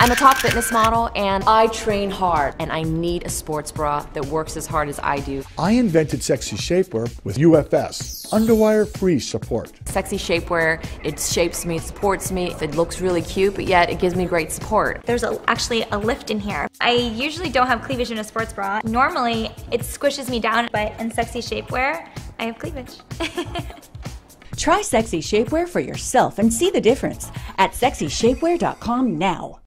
I'm a top fitness model and I train hard and I need a sports bra that works as hard as I do. I invented sexy shapewear with UFS, underwire free support. Sexy shapewear, it shapes me, supports me. It looks really cute, but yet it gives me great support. There's a, actually a lift in here. I usually don't have cleavage in a sports bra. Normally, it squishes me down, but in sexy shapewear, I have cleavage. Try sexy shapewear for yourself and see the difference at sexyshapewear.com now.